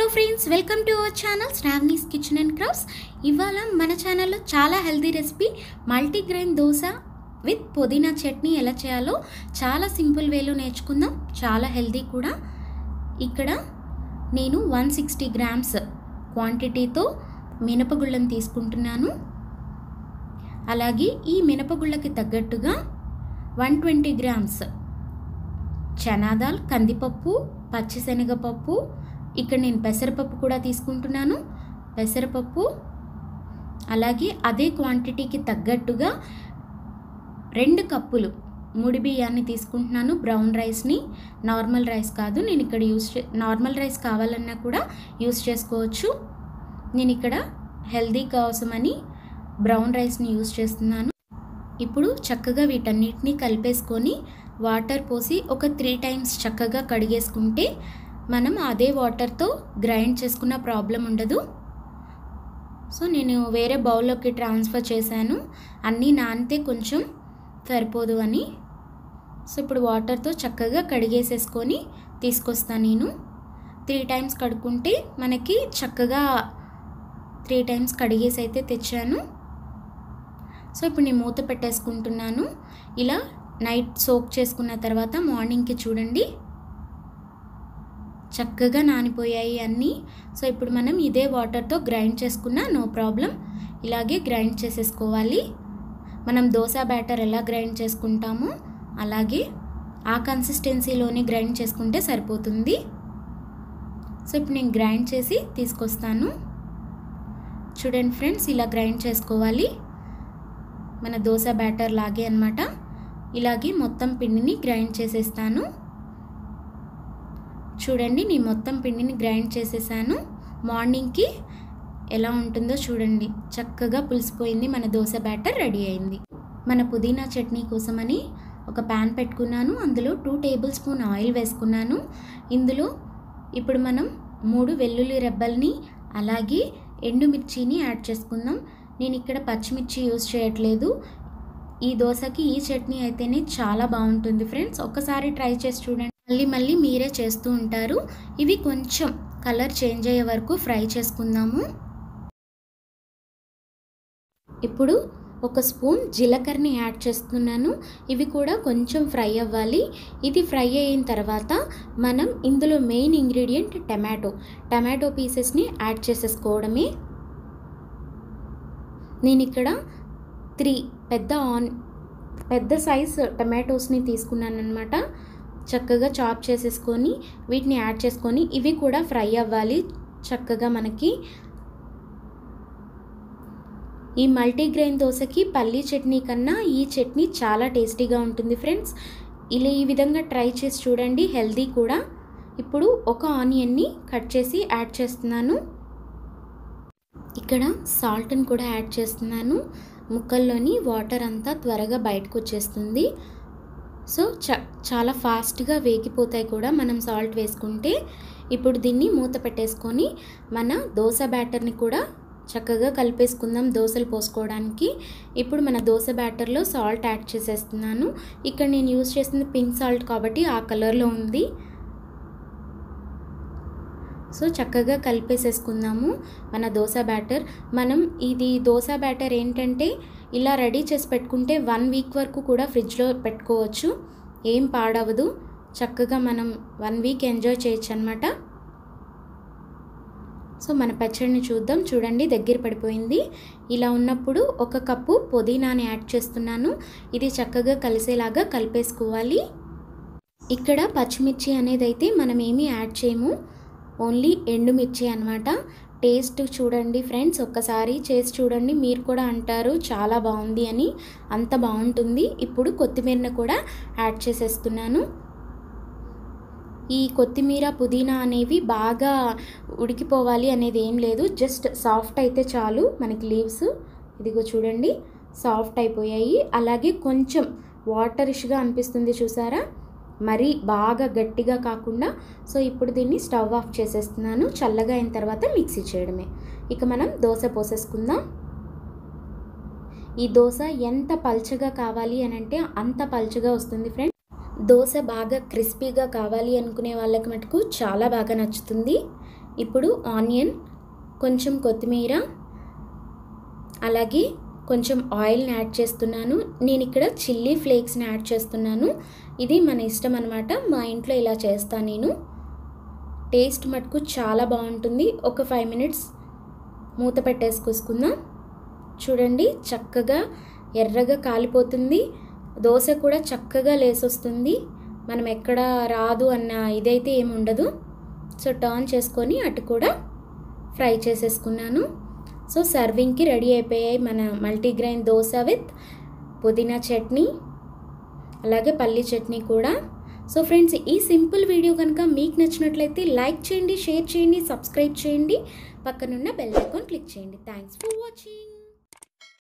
Hello friends welcome to our channel Shravani's kitchen and crafts. ఇవాళ మన ఛానల్లో చాలా healthy recipe multigrain dosa with pudina chutney ఎలా చేయాలో చాలా సింపుల్ వేలో నేర్చుకుందాం. చాలా హెల్తీ కూడా. ఇక్కడ నేను వన్ సిక్స్టీ గ్రామ్స్ క్వాంటిటీతో మినపగుళ్ళను తీసుకుంటున్నాను. అలాగే ఈ మినపగుళ్ళకి తగ్గట్టుగా వన్ ట్వంటీ గ్రామ్స్ చనాదాల్ కందిపప్పు పచ్చిశనగపప్పు ఇక్కడ నేను పెసరపప్పు కూడా తీసుకుంటున్నాను. పెసరపప్పు అలాగే అదే క్వాంటిటీకి తగ్గట్టుగా రెండు కప్పులు ముడి బియ్యాన్ని తీసుకుంటున్నాను. బ్రౌన్ రైస్ని నార్మల్ రైస్ కాదు. నేను ఇక్కడ యూస్ చే నార్మల్ రైస్ కావాలన్నా కూడా యూస్ చేసుకోవచ్చు. నేను ఇక్కడ హెల్దీ కోసమని బ్రౌన్ రైస్ని యూస్ చేస్తున్నాను. ఇప్పుడు చక్కగా వీటన్నిటిని కలిపేసుకొని వాటర్ పోసి ఒక త్రీ టైమ్స్ చక్కగా కడిగేసుకుంటే మనం అదే వాటర్తో గ్రైండ్ చేసుకున్న ప్రాబ్లం ఉండదు. సో నేను వేరే బౌల్లోకి ట్రాన్స్ఫర్ చేశాను. అన్నీ నానితే కొంచెం సరిపోదు అని. సో ఇప్పుడు వాటర్తో చక్కగా కడిగేసేసుకొని తీసుకొస్తాను నేను. త్రీ టైమ్స్ కడుక్కుంటే మనకి చక్కగా త్రీ టైమ్స్ కడిగేసి అయితే తెచ్చాను. సో ఇప్పుడు నేను మూత పెట్టేసుకుంటున్నాను. ఇలా నైట్ సోక్ చేసుకున్న తర్వాత మార్నింగ్కి చూడండి. చక్కగా నానిపోయాయి అన్నీ. సో ఇప్పుడు మనం ఇదే వాటర్తో గ్రైండ్ చేసుకున్న నో ప్రాబ్లం ఇలాగే గ్రైండ్ చేసేసుకోవాలి. మనం దోశ బ్యాటర్ ఎలా గ్రైండ్ చేసుకుంటామో అలాగే ఆ కన్సిస్టెన్సీలోనే గ్రైండ్ చేసుకుంటే సరిపోతుంది. సో ఇప్పుడు నేను గ్రైండ్ చేసి తీసుకొస్తాను. చూడండి ఫ్రెండ్స్ ఇలా గ్రైండ్ చేసుకోవాలి. మన దోశ బ్యాటర్ లాగే అనమాట ఇలాగే మొత్తం పిండిని గ్రైండ్ చేసేస్తాను. చూడండి నేను మొత్తం పిండిని గ్రైండ్ చేసేసాను. మార్నింగ్కి ఎలా ఉంటుందో చూడండి. చక్కగా పులిసిపోయింది మన దోశ బ్యాటర్ రెడీ అయింది. మన పుదీనా చట్నీ కోసమని ఒక ప్యాన్ పెట్టుకున్నాను. అందులో టూ టేబుల్ స్పూన్ ఆయిల్ వేసుకున్నాను. ఇందులో ఇప్పుడు మనం మూడు వెల్లుల్లి రెబ్బల్ని అలాగే ఎండుమిర్చిని యాడ్ చేసుకుందాం. నేను ఇక్కడ పచ్చిమిర్చి యూస్ చేయట్లేదు. ఈ దోశకి ఈ చట్నీ అయితేనే చాలా బాగుంటుంది ఫ్రెండ్స్. ఒక్కసారి ట్రై చేసి చూడండి. మళ్ళీ మళ్ళీ మీరే చేస్తూ ఉంటారు. ఇవి కొంచెం కలర్ చేంజ్ అయ్యే వరకు ఫ్రై చేసుకుందాము. ఇప్పుడు ఒక స్పూన్ జీలకర్రని యాడ్ చేస్తున్నాను. ఇవి కూడా కొంచెం ఫ్రై అవ్వాలి. ఇది ఫ్రై అయిన తర్వాత మనం ఇందులో మెయిన్ ఇంగ్రీడియంట్ టమాటో టమాటో పీసెస్ని యాడ్ చేసేసుకోవడమే. నేను ఇక్కడ త్రీ పెద్ద ఆన్ పెద్ద సైజ్ టమాటోస్ని తీసుకున్నాను అనమాట చక్కగా చాప్ చేసేసుకొని వీటిని యాడ్ చేసుకొని ఇవి కూడా ఫ్రై అవ్వాలి. చక్కగా మనకి ఈ మల్టీగ్రెయిన్ దోశకి పల్లీ చట్నీ కన్నా ఈ చట్నీ చాలా టేస్టీగా ఉంటుంది ఫ్రెండ్స్. ఇలా ఈ విధంగా ట్రై చేసి చూడండి హెల్దీ కూడా. ఇప్పుడు ఒక ఆనియన్ని కట్ చేసి యాడ్ చేస్తున్నాను. ఇక్కడ సాల్ట్ని కూడా యాడ్ చేస్తున్నాను. ముక్కల్లోని వాటర్ అంతా త్వరగా బయటకు వచ్చేస్తుంది. సో చ చాలా ఫాస్ట్గా వేగిపోతాయి కూడా మనం సాల్ట్ వేసుకుంటే. ఇప్పుడు దీన్ని మూత పెట్టేసుకొని మన దోశ బ్యాటర్ని కూడా చక్కగా కలిపేసుకుందాం దోశలు పోసుకోవడానికి. ఇప్పుడు మన దోశ బ్యాటర్లో సాల్ట్ యాడ్ చేసేస్తున్నాను. ఇక్కడ నేను యూజ్ చేసింది పింక్ సాల్ట్ కాబట్టి ఆ కలర్లో ఉంది. సో చక్కగా కలిపేసేసుకుందాము మన దోశ బ్యాటర్. మనం ఇది దోశ బ్యాటర్ ఏంటంటే ఇలా రెడీ చేసి పెట్టుకుంటే వన్ వీక్ వరకు కూడా ఫ్రిడ్జ్లో పెట్టుకోవచ్చు. ఏం పాడవదు. చక్కగా మనం వన్ వీక్ ఎంజాయ్ చేయొచ్చు అనమాట సో మన పచ్చడిని చూద్దాం. చూడండి దగ్గర పడిపోయింది. ఇలా ఉన్నప్పుడు ఒక కప్పు పుదీనాని యాడ్ చేస్తున్నాను. ఇది చక్కగా కలిసేలాగా కలిపేసుకోవాలి. ఇక్కడ పచ్చిమిర్చి అనేది అయితే మనం ఏమీ యాడ్ చేయము. ఓన్లీ ఎండుమిర్చి అనమాట టేస్ట్ చూడండి ఫ్రెండ్స్ ఒక్కసారి చేసి చూడండి మీరు కూడా అంటారు చాలా బాగుంది అని అంత బాగుంటుంది. ఇప్పుడు కొత్తిమీరను కూడా యాడ్ చేసేస్తున్నాను. ఈ కొత్తిమీర పుదీనా అనేవి బాగా ఉడికిపోవాలి అనేది ఏం లేదు. జస్ట్ సాఫ్ట్ అయితే చాలు మనకి లీవ్స్. ఇదిగో చూడండి సాఫ్ట్ అయిపోయాయి. అలాగే కొంచెం వాటరిష్గా అనిపిస్తుంది చూసారా? మరీ బాగా గట్టిగా కాకుండా సో ఇప్పుడు దీన్ని స్టవ్ ఆఫ్ చేసేస్తున్నాను. చల్లగా అయిన తర్వాత మిక్సీ చేయడమే. ఇక మనం దోశ పోసేసుకుందాం. ఈ దోశ ఎంత పల్చగా కావాలి అని అంటే అంత పల్చగా వస్తుంది ఫ్రెండ్. దోశ బాగా క్రిస్పీగా కావాలి అనుకునే వాళ్ళకి మటుకు చాలా బాగా నచ్చుతుంది. ఇప్పుడు ఆనియన్ కొంచెం కొత్తిమీర అలాగే కొంచెం ఆయిల్ని యాడ్ చేస్తున్నాను. నేను ఇక్కడ చిల్లీ ఫ్లేక్స్ని యాడ్ చేస్తున్నాను. ఇది మన ఇష్టం అనమాట మా ఇంట్లో ఇలా చేస్తాను నేను. టేస్ట్ మటుకు చాలా బాగుంటుంది. ఒక ఫైవ్ మినిట్స్ మూత పెట్టేసుకొసుకుందాం చూడండి చక్కగా ఎర్రగా కాలిపోతుంది. దోశ కూడా చక్కగా లేసొస్తుంది. మనం ఎక్కడ రాదు అన్న ఇదైతే ఏమి ఉండదు సో టర్న్ చేసుకొని అటు కూడా ఫ్రై చేసేసుకున్నాను. సో సర్వింగ్కి రెడీ అయిపోయాయి మన మల్టీగ్రెయిన్ దోశ విత్ పుదీనా చట్నీ అలాగే పల్లి చట్నీ కూడా. సో ఫ్రెండ్స్ ఈ సింపుల్ వీడియో కనుక మీకు నచ్చినట్లయితే లైక్ చేయండి షేర్ చేయండి సబ్స్క్రైబ్ చేయండి. పక్కనున్న బెల్ ఐకాన్ క్లిక్ చేయండి. Thanks for watching.